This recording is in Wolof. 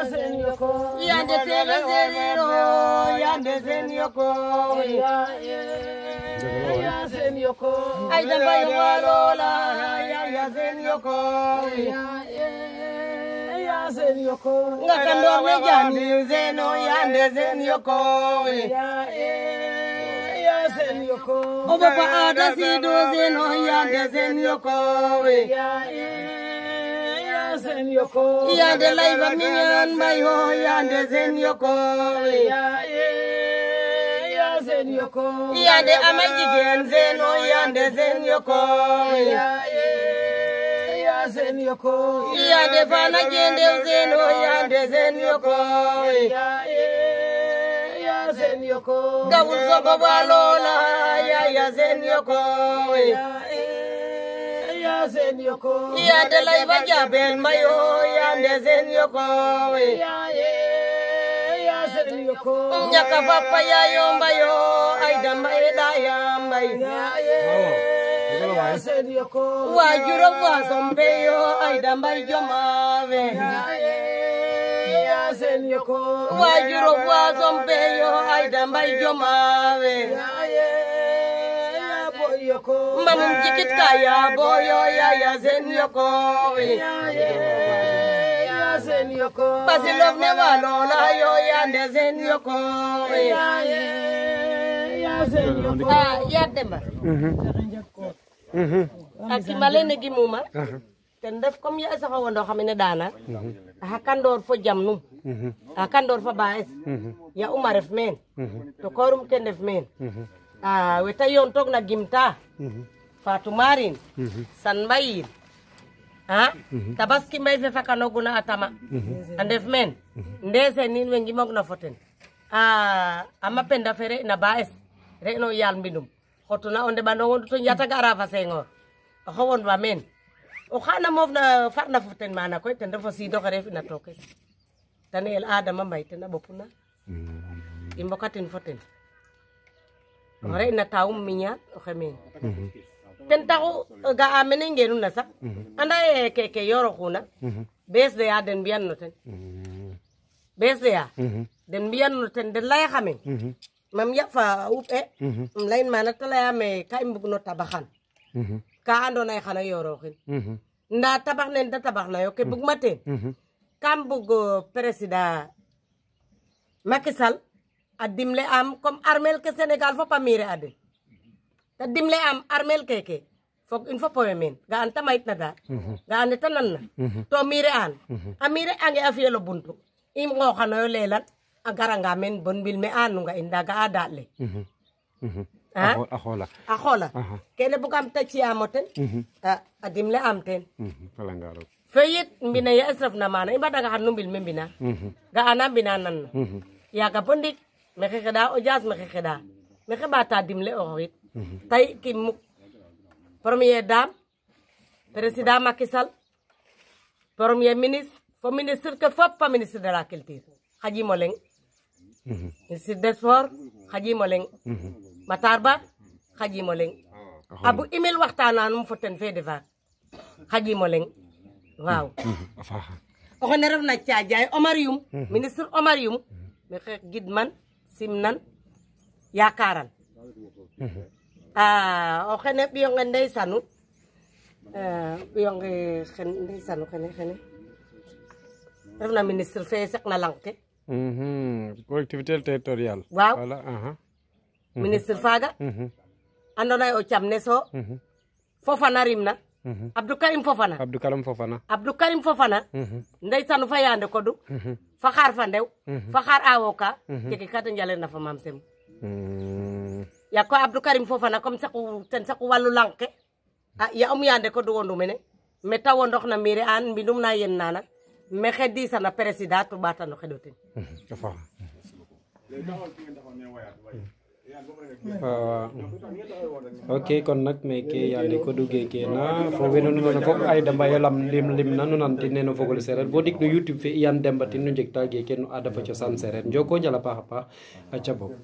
I senyoko yande tele zeriro yande senyoko ya senyoko aida bayo walola ya senyoko ya senyoko ngakando mejani zeno yande senyoko ya senyoko obaba ada sido zeno yande senyoko ya yande layba miñan mbay ho yande sen yoko yande eh, ama jigéen seno oh, yande sen yoko yande eh, fana jendew seno oh, yande sen yoko gawul sogo ba loola eh, yaya sen yoko sen yoko ya dalaiwa jaben mayo ya nde sen yoko ya ye ya sen yoko nyaka papa ya yomba yo aida maeda ya mai ya ye ya sen yoko wa juro wa sombe yo mbamu jikit ka yaboyo yaya sen yoko basilof ne wa lola yo yande sen yoko yadde mbar ak ki ma lene gi muma mhm. ten def comme ya e saxa wondo xamene dana mhm. axa kandoor fo jam num mhm. axa kandoor fa baes ya uma ref meen to korum ke ndef meen Ah, weta yon tok na gimta mhm. fatumarin mhm. sanbayin ha mhm. tabaski mai fe faka noguna atama andef men ndese nin we ngimok na foten a ah, amma penda fere na baes re no yal minum hotuna onde bando wonto ton yata gara fa sengo ho ba men o khana mof na fa na foten mana ko tende fo si do na tokes daniel adama mai tena bopuna imbokatin foten Ore mm-hmm. na taum minya khamin. Mm-hmm. Mm-hmm. Ten ta eh, ga amene ngeru na sa. Anda e ke ke yoro khuna. Bes de aden bian no ten. Bes de ya. Den bian no ten de lay khamin. Mam ya fa up e. Mam lain mana ta lay ya me kai mbug no tabakhan. Ka ando na khana yoro khin. Na tabak ne nda tabak na yo ke bug mate. Kam bug presida. Makisal. Mm dimle am comme armel ke senegal fo pamire ade ta dimle am armel keke fok une fois poème ga an tamait na da mhm. ga an tanan na mhm. to mire an mhm. amire angi e afiye lo buntu im ngo khano yo lelan agara nga men bon bil me an nga inda ga adale akhola akhola kene bu kam ta ci amote a dimle am ten falangaro feyit mbina ya asraf na mana imba da nga hanu bil me mbina ga anam bina nan ya ga pondik mexexeɗa o jas mexexeɗa maxey mm-hmm. mbata dimle o xoxit mm-hmm. tay kim muk première dame président Macky Sall premier ministre fo ministre ke fop fa ministre de la culture xajimo leng mm-hmm. ministre des sports xajimo leng Ba xajimo leng ah, abu imel waxtaananum fo ten fe defa xajimo leng waaw oxene refna Thiadiaye Omar Youm ministre Omar Youm maxey gidman simnan yakaran ah oke ne biong ngendai sanu eh ah, biong ke ngendai sanu kene kene Rana minister fesek na langke mhm collectivité territorial wow wala aha minister mm-hmm. faga mhm andona o chamne so mhm fofa na rimna mhm Mm-hmm. Abdou Karim Fofana Abdou Karim Fofana Abdou Karim Fofana mm-hmm. ndeysaan fa yaande mm-hmm. fa xaar fa ndew fa xaar awoka jeki kata njale na maam sem ya ko Karim Fofana comme saqu ten saqu wallu lanke a ah, ya um yaande kodu wondu mene me tawo na mire an mbindum na yen nana me xe disana président to ɓatano xeɗo ten Uh, okay, kon nak meke ya ni ko duggé ke na fogé non non fo ay damba yalam lim lim nanu nan tin neno fogol séré bo dik no youtube fe yan demba tin no jek tagé ken ada fa ci san séré joko jala pa ha, pa acha bok